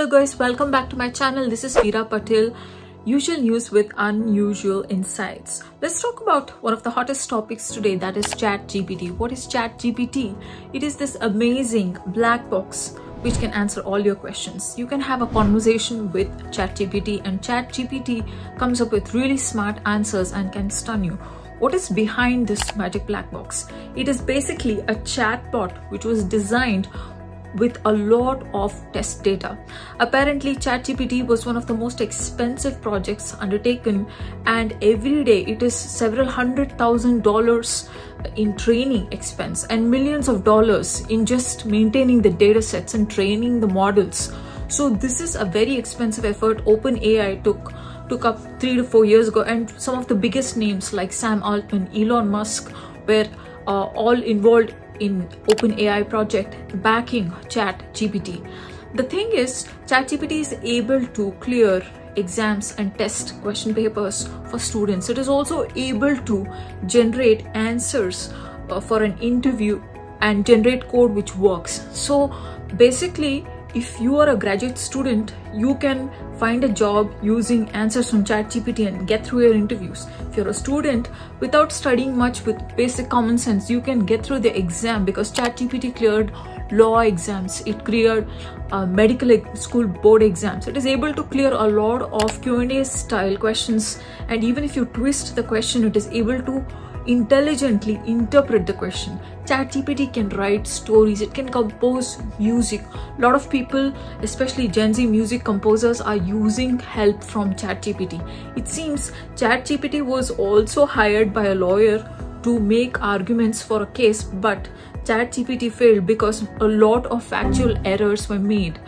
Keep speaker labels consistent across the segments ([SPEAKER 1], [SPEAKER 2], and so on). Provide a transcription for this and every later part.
[SPEAKER 1] Hello guys, welcome back to my channel. This is Vida Patil. Usual news with unusual insights. Let's talk about one of the hottest topics today that is ChatGPT. What is ChatGPT? It is this amazing black box which can answer all your questions. You can have a conversation with ChatGPT and ChatGPT comes up with really smart answers and can stun you. What is behind this magic black box? It is basically a chatbot which was designed with a lot of test data. Apparently, ChatGPT was one of the most expensive projects undertaken, and every day it is several hundred thousand dollars in training expense and millions of dollars in just maintaining the data sets and training the models. So, this is a very expensive effort. OpenAI took took up three to four years ago, and some of the biggest names like Sam Altman, Elon Musk were uh, all involved in OpenAI project backing ChatGPT. The thing is, ChatGPT is able to clear exams and test question papers for students. It is also able to generate answers uh, for an interview and generate code which works. So basically, if you are a graduate student, you can find a job using answers from ChatGPT and get through your interviews. If you're a student, without studying much with basic common sense, you can get through the exam because ChatGPT cleared law exams, it cleared uh, medical school board exams. It is able to clear a lot of Q&A style questions and even if you twist the question, it is able to intelligently interpret the question. ChatGPT can write stories, it can compose music. A lot of people, especially Gen Z music composers, are using help from ChatGPT. It seems ChatGPT was also hired by a lawyer to make arguments for a case, but ChatGPT failed because a lot of factual errors were made.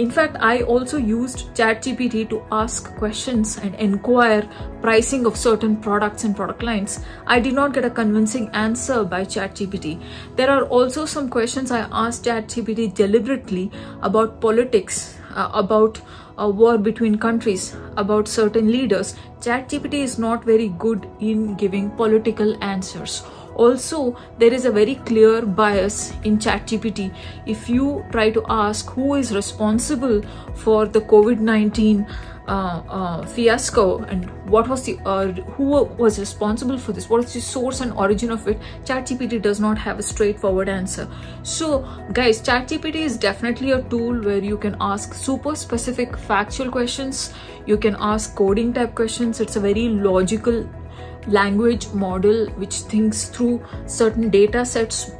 [SPEAKER 1] In fact, I also used ChatGPT to ask questions and inquire pricing of certain products and product lines. I did not get a convincing answer by ChatGPT. There are also some questions I asked ChatGPT deliberately about politics, uh, about a war between countries, about certain leaders. ChatGPT is not very good in giving political answers also there is a very clear bias in ChatGPT. If you try to ask who is responsible for the COVID-19 uh, uh, fiasco and what was the uh, who was responsible for this what is the source and origin of it ChatGPT does not have a straightforward answer. So guys ChatGPT is definitely a tool where you can ask super specific factual questions. You can ask coding type questions. It's a very logical language model which thinks through certain data sets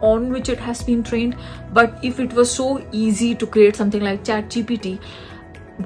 [SPEAKER 1] on which it has been trained. But if it was so easy to create something like chat gpt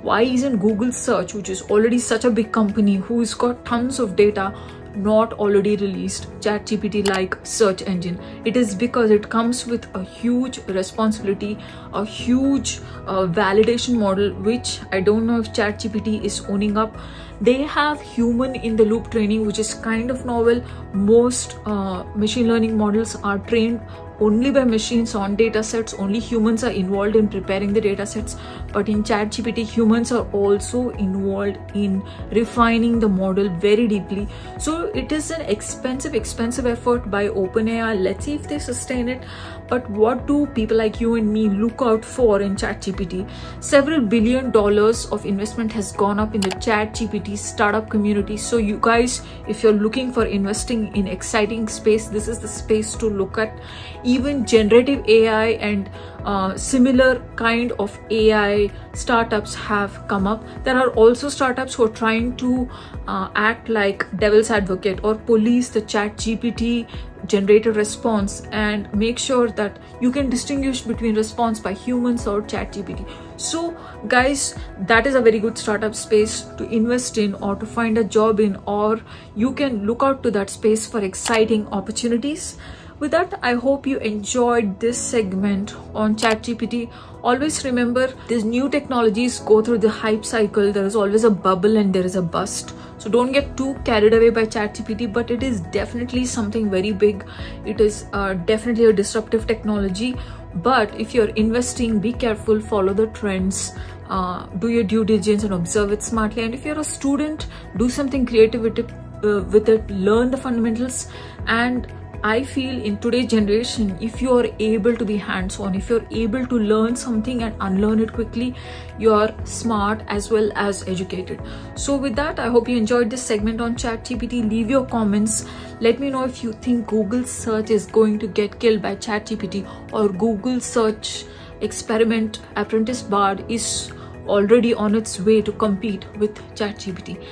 [SPEAKER 1] why isn't google search which is already such a big company who's got tons of data not already released ChatGPT like search engine. It is because it comes with a huge responsibility, a huge uh, validation model, which I don't know if ChatGPT is owning up. They have human in the loop training, which is kind of novel. Most uh, machine learning models are trained only by machines on data sets only humans are involved in preparing the data sets but in chat gpt humans are also involved in refining the model very deeply so it is an expensive expensive effort by openai let's see if they sustain it but what do people like you and me look out for in ChatGPT? Several billion dollars of investment has gone up in the ChatGPT startup community. So you guys, if you're looking for investing in exciting space, this is the space to look at. Even generative AI and uh, similar kind of AI startups have come up. There are also startups who are trying to uh, act like devil's advocate or police the chat GPT generated response and make sure that you can distinguish between response by humans or chat gpt so guys that is a very good startup space to invest in or to find a job in or you can look out to that space for exciting opportunities with that i hope you enjoyed this segment on ChatGPT. always remember these new technologies go through the hype cycle there is always a bubble and there is a bust so don't get too carried away by ChatGPT, but it is definitely something very big. It is uh, definitely a disruptive technology. But if you're investing, be careful, follow the trends, uh, do your due diligence and observe it smartly. And if you're a student, do something creative with it, uh, with it learn the fundamentals and I feel in today's generation, if you are able to be hands-on, if you're able to learn something and unlearn it quickly, you're smart as well as educated. So with that, I hope you enjoyed this segment on ChatGPT. Leave your comments. Let me know if you think Google search is going to get killed by ChatGPT or Google search experiment apprentice bard is already on its way to compete with ChatGPT.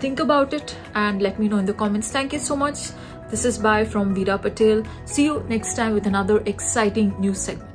[SPEAKER 1] Think about it and let me know in the comments. Thank you so much. This is bye from Vida Patil. See you next time with another exciting news segment.